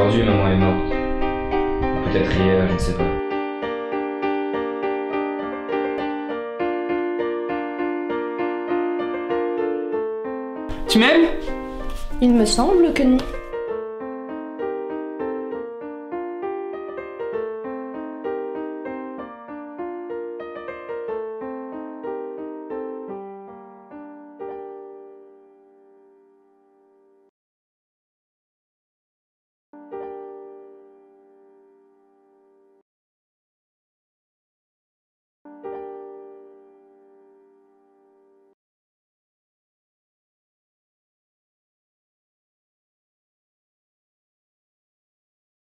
Aujourd'hui, maman est morte. Peut-être hier, je ne sais pas. Tu m'aimes? Il me semble que non.